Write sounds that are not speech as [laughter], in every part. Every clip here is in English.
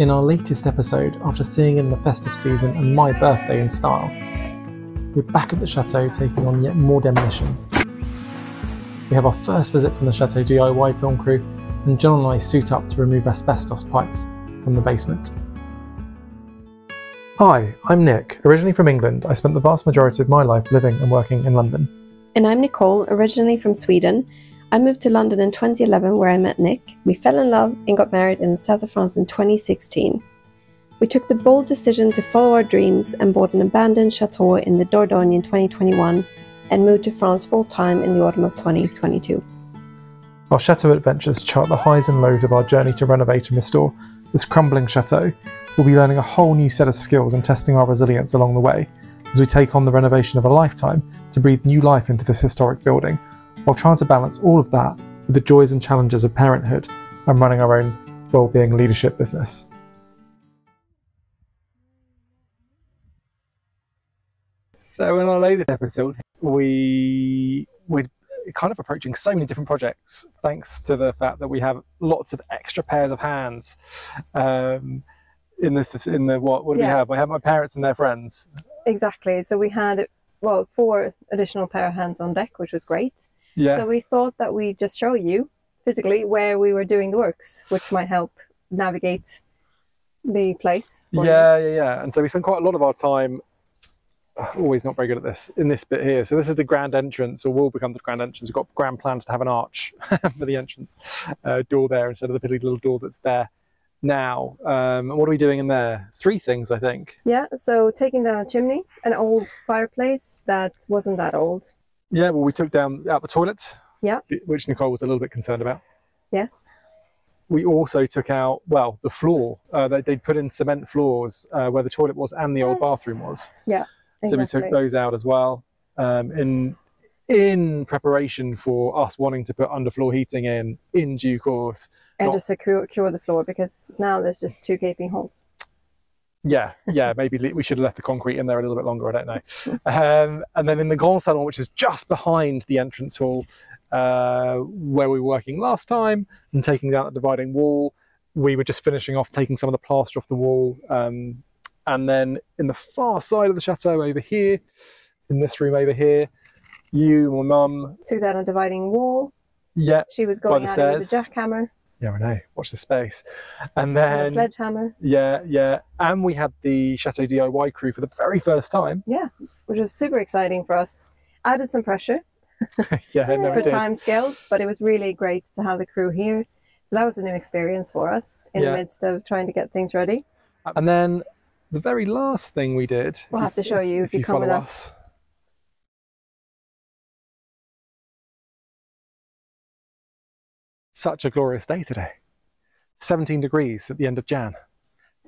In our latest episode, after seeing in the festive season and my birthday in style, we're back at the chateau taking on yet more demolition. We have our first visit from the chateau DIY film crew, and John and I suit up to remove asbestos pipes from the basement. Hi, I'm Nick. Originally from England, I spent the vast majority of my life living and working in London. And I'm Nicole, originally from Sweden. I moved to London in 2011 where I met Nick. We fell in love and got married in the south of France in 2016. We took the bold decision to follow our dreams and bought an abandoned chateau in the Dordogne in 2021 and moved to France full time in the autumn of 2022. Our chateau adventures chart the highs and lows of our journey to renovate and restore this crumbling chateau. We'll be learning a whole new set of skills and testing our resilience along the way as we take on the renovation of a lifetime to breathe new life into this historic building, while trying to balance all of that with the joys and challenges of parenthood and running our own well-being leadership business. So in our latest episode, we we're kind of approaching so many different projects thanks to the fact that we have lots of extra pairs of hands. Um, in this, in the what? What do Yeah. we have? We have my parents and their friends. Exactly. So we had well four additional pair of hands on deck, which was great. Yeah, So we thought that we'd just show you physically where we were doing the works, which might help navigate the place. yeah, yeah, yeah. And so we spent quite a lot of our time. [sighs] Always not very good at this in this bit here. So this is the grand entrance, or will become the grand entrance. We've got grand plans to have an arch [laughs] for the entrance uh, door there instead of the piddly little door that's there now. Um, what are we doing in there? Three things, I think. Yeah. So taking down a chimney, an old fireplace that wasn't that old. Yeah, well, we took down out the toilet. Yeah. Which Nicole was a little bit concerned about. Yes. We also took out, well, the floor. Uh, they, they'd put in cement floors uh, where the toilet was and the old bathroom was. Yeah. So we took those out as well. Um, in in preparation for us wanting to put underfloor heating in in due course. and not- to secure, secure the floor because now there's just two gaping holes. Yeah, yeah, maybe we should have left the concrete in there a little bit longer. I don't know. Um, and then in the Grand Salon, which is just behind the entrance hall, uh, where we were working last time and taking down the dividing wall, we were just finishing off taking some of the plaster off the wall. Um, and then in the far side of the chateau over here, in this room over here, you, my mum, Took down a dividing wall. yeah, She was going at it with a jackhammer yeah, I know. Watch the space. And and then sledgehammer. yeah, yeah, and we had the Chateau DIY crew for the very first time. Yeah, which was super exciting for us. Added some pressure [laughs] yeah, for time scales, but it was really great to have the crew here. So that was a new experience for us in Yeah. the midst of trying to get things ready. And then the very last thing we did. We'll have to show you if you come with us. Such a glorious day today. 17 degrees at the end of Jan.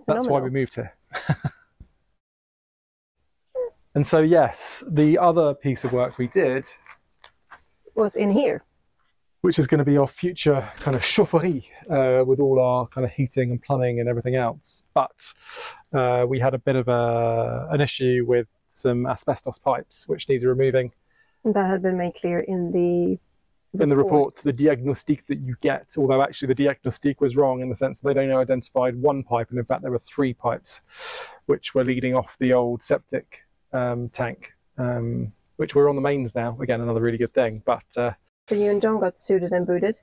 That's why we moved here. [laughs] and so, yes, the other piece of work we did, was in here. which is going to be our future kind of chaufferie uh, with all our kind of heating and plumbing and everything else. But uh, we had a bit of a, an issue with some asbestos pipes, which needed removing. That had been made clear in the in the report, the diagnostic that you get, although actually the diagnostic was wrong in the sense that they'd only identified one pipe, and in fact there were three pipes, which were leading off the old septic um, tank, um, which were on the mains now. Again, another really good thing. But uh, So you and John got suited and booted,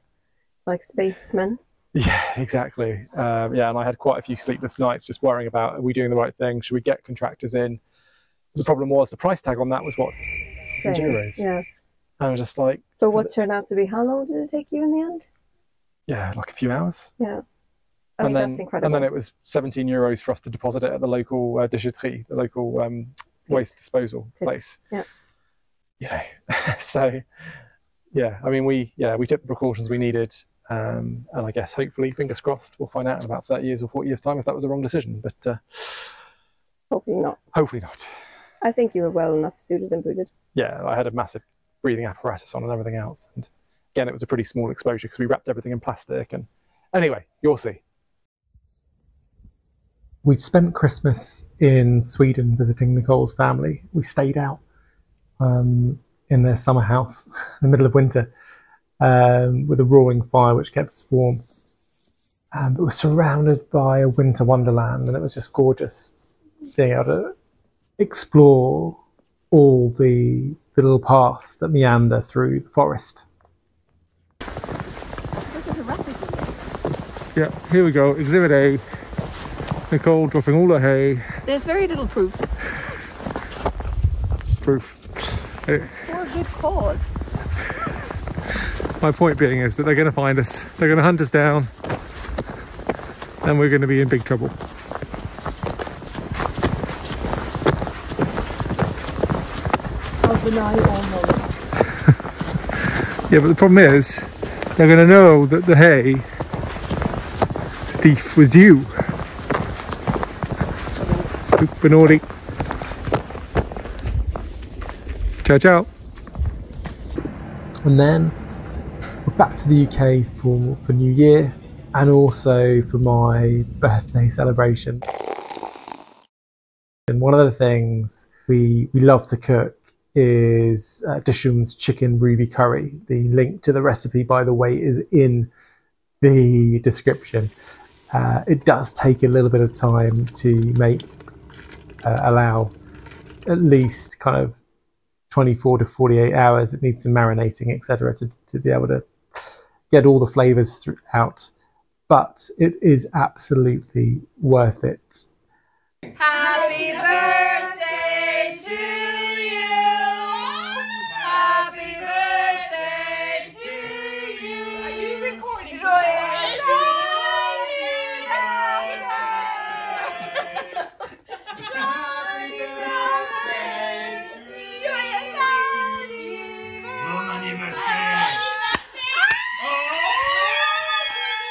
like spacemen. yeah, exactly. Um, yeah, and I had quite a few sleepless nights just worrying about are we doing the right thing? Should we get contractors in? The problem was the price tag on that was what euros. Yeah. I was just like, So what turned out to be how long did it take you in the end? yeah, like a few hours. Yeah. I mean and then that's incredible. and then it was 17 euros for us to deposit it at the local uh, déchetterie, the local um, waste disposal Tip. place. Yeah. You know, [laughs] so yeah, I mean, we yeah we took the precautions we needed, um, and I guess hopefully, fingers crossed, we'll find out in about 30 years or 40 years time if that was the wrong decision. But uh, Hopefully not. hopefully not. I think you were well enough suited and booted. Yeah, I had a massive breathing apparatus on and everything else, and again, it was a pretty small exposure because we wrapped everything in plastic. And anyway, you'll see. We'd spent Christmas in Sweden visiting Nicole's family. We stayed out um, in their summer house [laughs] in the middle of winter um, with a roaring fire which kept us warm. Um, but we're surrounded by a winter wonderland, and it was just gorgeous being able to explore all the, the little paths that meander through the forest. Yeah, here we go. Exhibit A. Nicole dropping all the hay. There's very little proof. Proof. For a good cause. My point being is that they're going to find us. They're going to hunt us down. And we're going to be in big trouble. I'll deny. [laughs] Yeah, but the problem is, they're going to know that the hay thief was you. Super naughty. Ciao, ciao. And then we're back to the UK for, for New Year and also for my birthday celebration. And one of the things we, we love to cook is uh, Dishoom's chicken ruby curry. The link to the recipe, by the way, is in the description. Uh, it does take a little bit of time to make, uh, allow at least kind of 24 to 48 hours. It needs some marinating, etc., to, to be able to get all the flavors throughout. But it is absolutely worth it. Happy birthday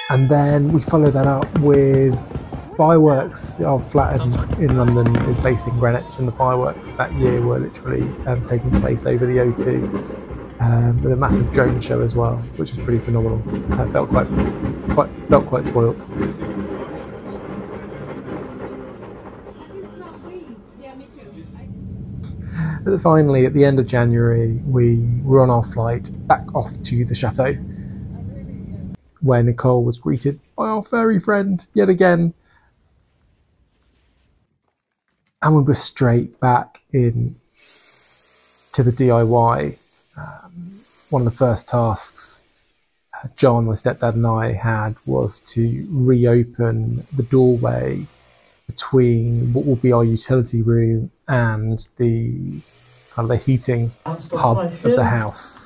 And then we follow that up with fireworks. Our flat in, London is based in Greenwich, and the fireworks that year were literally um, taking place over the O2 um, with a massive drone show as well, which is pretty phenomenal. I felt quite, quite felt quite spoilt. But finally, at the end of January, we were on our flight back off to the chateau, where Nicole was greeted by our fairy friend yet again. And we were straight back in to the DIY. Um, one of the first tasks uh, John, my stepdad, and I had was to reopen the doorway between what will be our utility room and the kind of the heating hub of the house.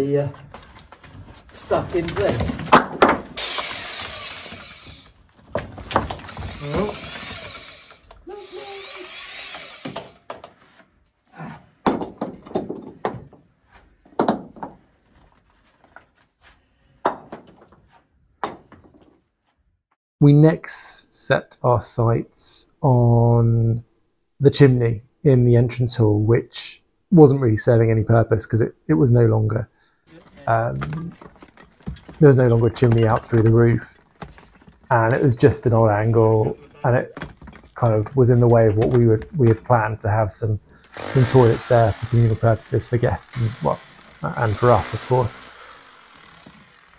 Uh, stuff in place. Oh. We next set our sights on the chimney in the entrance hall, which wasn't really serving any purpose because it, it was no longer um, there was no longer a chimney out through the roof, and it was just an odd angle, and it kind of was in the way of what we would we had planned to have some some toilets there for communal purposes for guests and well and for us of course.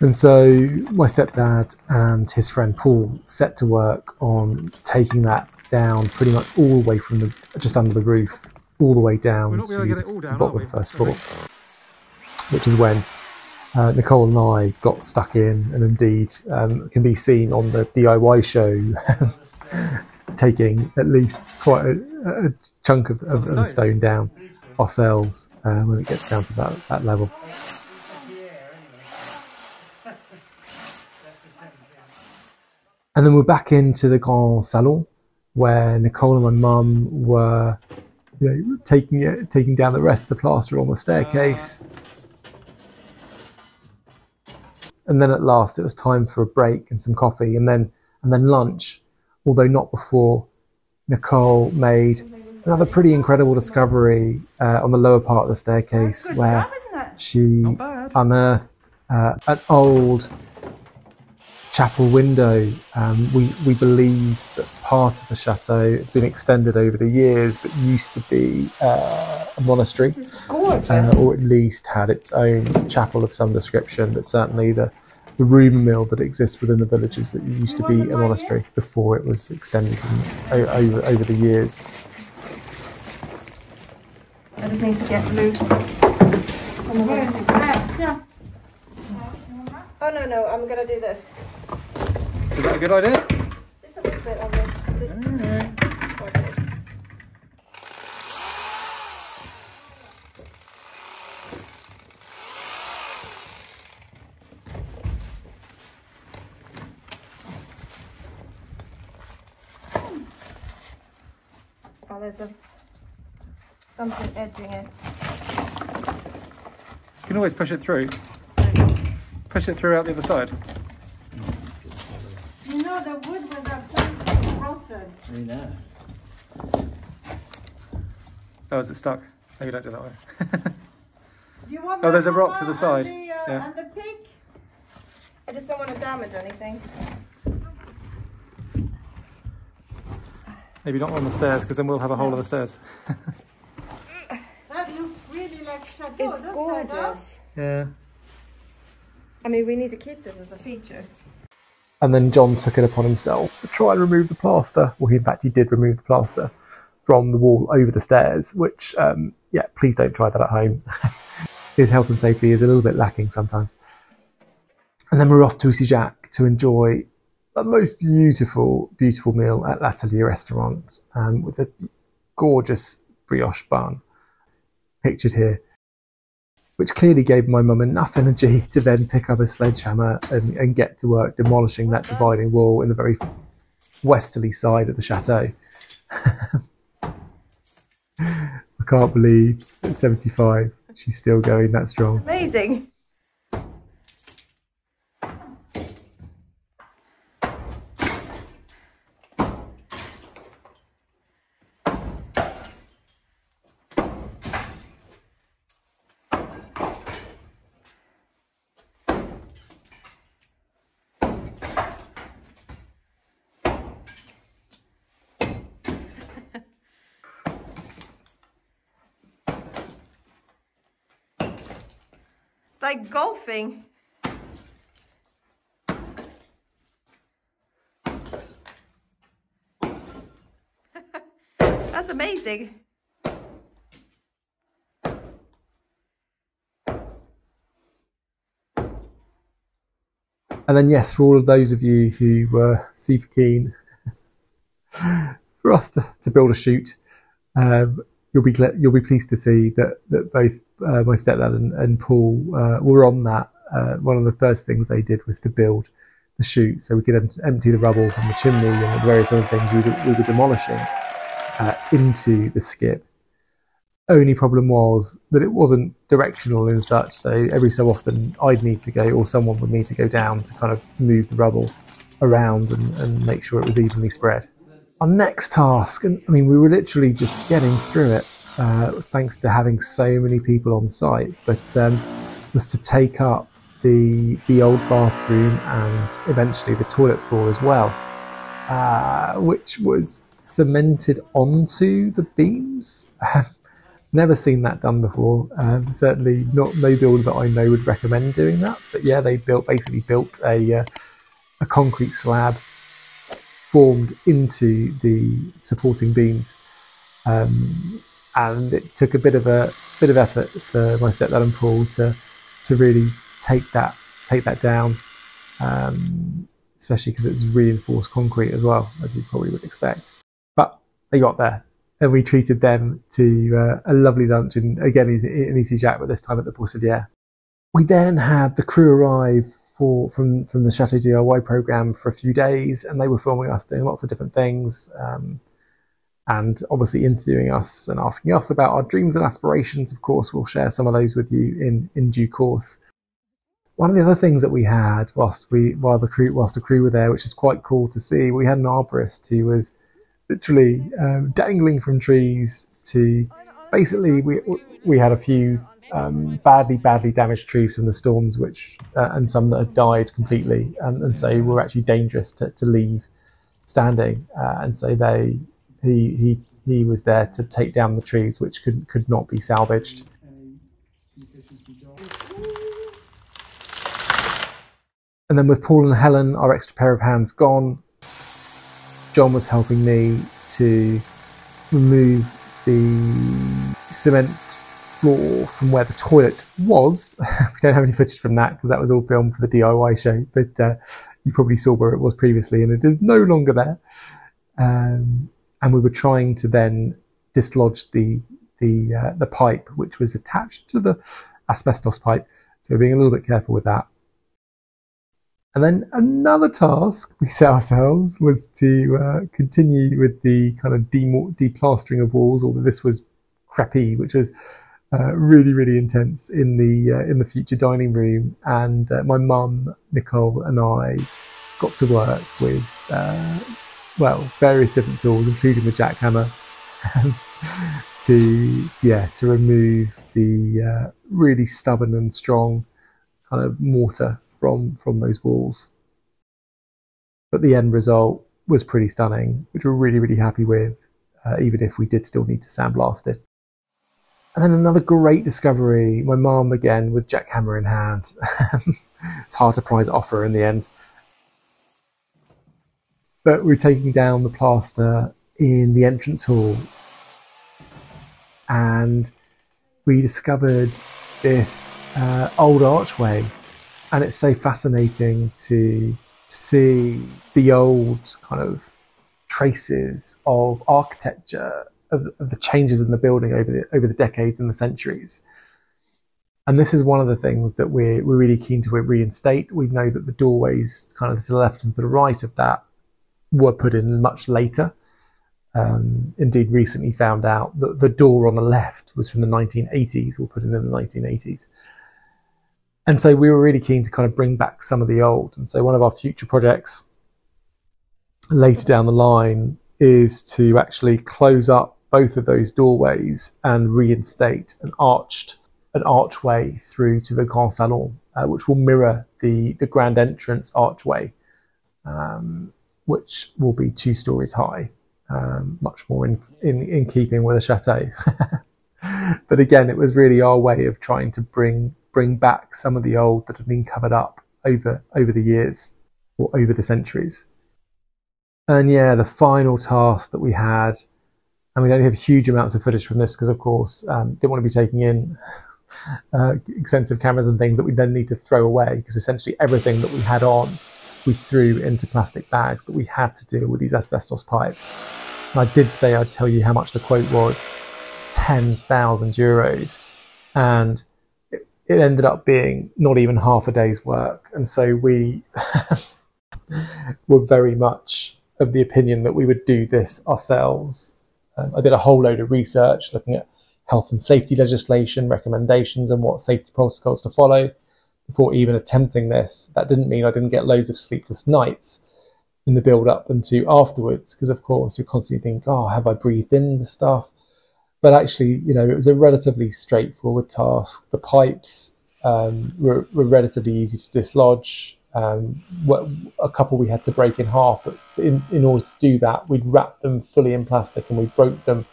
And so my stepdad and his friend Paul set to work on taking that down pretty much all the way from the just under the roof, all the way down to the, the bottom of the first floor, which is when uh, Nicole and I got stuck in, and indeed um, can be seen on the DIY show, [laughs] taking at least quite a, a chunk of, of, of the stone down ourselves uh, when it gets down to that, that level. [laughs] And then we're back into the Grand Salon, where Nicole and my mum were you know, taking it, taking down the rest of the plaster on the staircase. And then at last it was time for a break and some coffee, and then and then lunch, although not before Nicole made another pretty incredible discovery uh, on the lower part of the staircase, where she unearthed uh, an old chapel window. Um, we we believe that part of the chateau. It's been extended over the years, but used to be uh, a monastery, gorgeous. uh, or at least had its own chapel of some description. But certainly the the rumour mill that exists within the villages that used to be a monastery before it was extended in, o- over over the years. I just need to get loose. Oh no, no, I'm gonna do this. Is that a good idea? Just a little bit of this. this. Oh, there's a something edging it. You can always push it through. Push it through out the other side. You know the wood was absolutely rotten. I know. Oh, is it stuck? Maybe don't do it that way. Do you want [laughs] Oh, there's a rock to the side. And the, uh, Yeah. and the pick? I just don't want to damage anything. Maybe not on the stairs, because then we'll have a hole in the stairs. [laughs] That looks really like chateau. It's doesn't it, huh? gorgeous. Yeah. I mean, we need to keep this as a feature. And then John took it upon himself to try and remove the plaster. Well, in fact, he did remove the plaster from the wall over the stairs, which, um, yeah, please don't try that at home. [laughs] His health and safety is a little bit lacking sometimes. And then we're off to Issigeac to enjoy the most beautiful, beautiful meal at L'Atelier Restaurant um, with a gorgeous brioche bun pictured here which clearly gave my mum enough energy [laughs] to then pick up a sledgehammer and, and get to work demolishing that dividing wall in the very westerly side of the chateau. [laughs] I can't believe at 75 she's still going that strong. Amazing. Like golfing. [laughs] That's amazing. And then, yes, for all of those of you who were super keen [laughs] for us to, to build a chute, um, you'll be you'll be pleased to see that that both uh, my stepdad and, and Paul uh, were on that. Uh, one of the first things they did was to build the chute, so we could em- empty the rubble from the chimney and the various other things we were, we were demolishing uh, into the skip. Only problem was that it wasn't directional in such, so every so often I'd need to go, or someone would need to go down to kind of move the rubble around and, and make sure it was evenly spread. Our next task, and I mean, we were literally just getting through it uh, thanks to having so many people on site, but um, was to take up the the old bathroom and eventually the toilet floor as well, uh, which was cemented onto the beams. [laughs] Never seen that done before. Um, certainly not no builder that I know would recommend doing that. But yeah, they built basically built a uh, a concrete slab formed into the supporting beams, um, and it took a bit of a bit of effort for my stepdad and Paul to to really take that take that down, um, especially because it was reinforced concrete as well, as you probably would expect. But they got there, and we treated them to uh, a lovely lunch, and again in Issigeac, but this time at the Porcellier. We then had the crew arrive for from from the Chateau DIY program for a few days, and they were filming us doing lots of different things, um, and obviously interviewing us and asking us about our dreams and aspirations. Of course, we'll share some of those with you in in due course. One of the other things that we had whilst we while the crew whilst the crew were there, which is quite cool to see, we had an arborist who was literally um, dangling from trees to basically we we had a few um, badly badly damaged trees from the storms which uh, and some that had died completely and, and so were actually dangerous to, to leave standing, uh, and so they he he he was there to take down the trees which could could not be salvaged. And then with Paul and Helen, our extra pair of hands gone, John was helping me to remove the cement floor from where the toilet was. [laughs] we don't have any footage from that because that was all filmed for the DIY show, but uh, you probably saw where it was previously, and it is no longer there. Um, and we were trying to then dislodge the the uh, the pipe which was attached to the asbestos pipe. So being a little bit careful with that. And then another task we set ourselves was to uh, continue with the kind of de- deplastering of walls, although this was crappy, which was uh, really, really intense in the uh, in the future dining room. And uh, my mum, Nicole, and I got to work with uh, well various different tools, including the jackhammer, [laughs] to, to yeah to remove the uh, really stubborn and strong kind of mortar from from those walls. But the end result was pretty stunning, which we're really really happy with, even if we did still need to sandblast it. And then another great discovery, my mom again with jackhammer in hand. [laughs] it's hard to prize offer in the end. But we're taking down the plaster in the entrance hall and we discovered this uh, old archway and it's so fascinating to, to see the old kind of traces of architecture of, of, the changes in the building over the over the decades and the centuries. And this is one of the things that we're we're really keen to reinstate. We know that the doorways, kind of to the left and to the right of that, were put in much later. Um, indeed, recently found out that the door on the left was from the 1980s, or put in in the 1980s. And so we were really keen to kind of bring back some of the old. And so one of our future projects later down the line is to actually close up both of those doorways and reinstate an arched an archway through to the Grand Salon, uh, which will mirror the the grand entrance archway, um, which will be two stories high, um, much more in, in in keeping with a chateau. [laughs] but again, it was really our way of trying to bring bring back some of the old that had been covered up over over the years or over the centuries. And yeah, the final task that we had and we don't have huge amounts of footage from this because, of course, um, didn't want to be taking in uh, expensive cameras and things that we then need to throw away because essentially everything that we had on we threw into plastic bags, but we had to deal with these asbestos pipes. And I did say I'd tell you how much the quote was. It's 10,000 euros. And it, it ended up being not even half a day's work. And so we [laughs] were very much of the opinion that we would do this ourselves um, I did a whole load of research looking at health and safety legislation, recommendations, and what safety protocols to follow before even attempting this. That didn't mean I didn't get loads of sleepless nights in the build up and to afterwards, because of course you're constantly thinking, oh, have I breathed in the stuff? But actually, you know, it was a relatively straightforward task. The pipes um, were, were relatively easy to dislodge. Um, a couple we had to break in half, but in, in order to do that, we'd wrap them fully in plastic and we broke them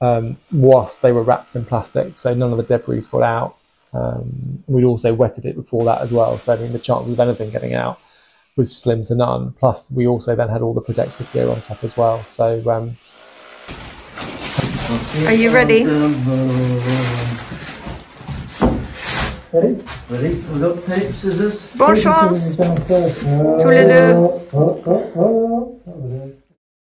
um, whilst they were wrapped in plastic, so none of the debris got out. Um, we'd also wetted it before that as well, so I mean the chances of anything getting out was slim to none. Plus, we also then had all the protective gear on top as well. So, um, are you ready? Ready? Ready? We've got tape, scissors. Bonne chance. Tous les deux.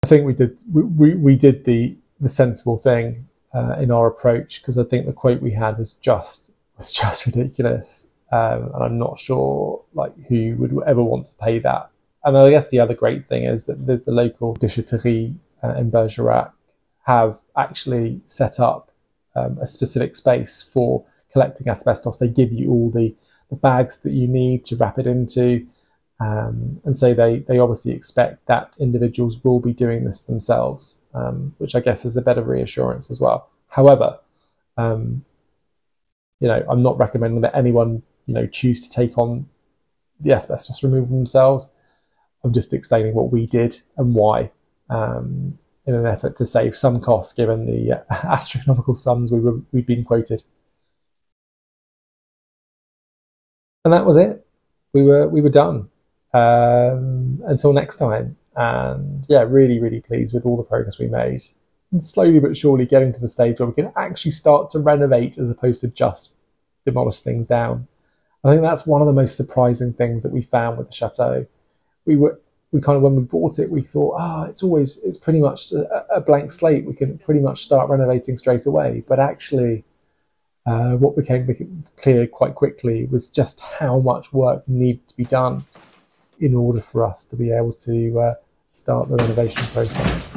I think we did we, we, we did the the sensible thing uh, in our approach because I think the quote we had was just was [laughs] just ridiculous, um, and I'm not sure like who would ever want to pay that. And I guess the other great thing is that there's the local déchetterie uh, in Bergerac have actually set up um, a specific space for collecting asbestos, they give you all the, the bags that you need to wrap it into. Um, and so they, they obviously expect that individuals will be doing this themselves, um, which I guess is a better reassurance as well. However, um, you know, I'm not recommending that anyone, you know, choose to take on the asbestos removal themselves. I'm just explaining what we did and why, um, in an effort to save some costs given the uh, [laughs] astronomical sums we were we'd been quoted. And that was it. We were we were done. Um, until next time. And yeah, really, really pleased with all the progress we made. And slowly but surely getting to the stage where we can actually start to renovate as opposed to just demolish things down. I think that's one of the most surprising things that we found with the chateau. We were we kind of when we bought it, we thought, ah, oh, it's always it's pretty much a, a, blank slate. We can pretty much start renovating straight away. But actually, uh, what became clear quite quickly was just how much work needed to be done in order for us to be able to uh, start the renovation process.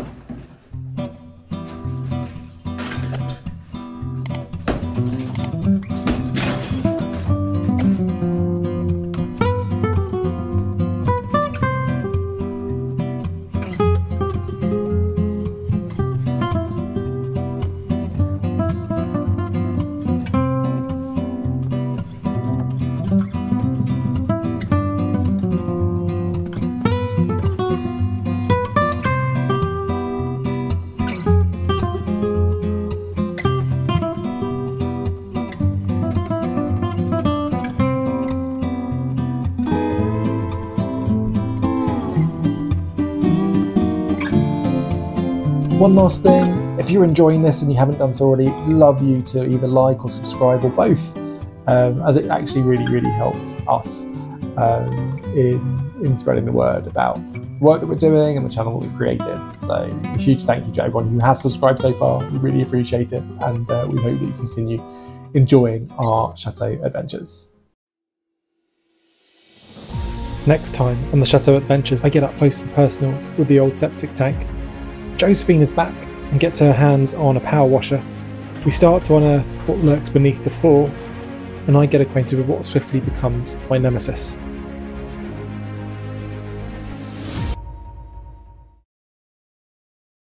One last thing, if you're enjoying this and you haven't done so already, love you to either like or subscribe or both, um, as it actually really, really helps us um, in, in spreading the word about work that we're doing and the channel that we've created. So a huge thank you to everyone who has subscribed so far. We really appreciate it and uh, we hope that you continue enjoying our Chateau adventures. Next time on the Chateau Adventures, I get up close and personal with the old septic tank Josephine is back and gets her hands on a power washer. We start to unearth what lurks beneath the floor, and I get acquainted with what swiftly becomes my nemesis.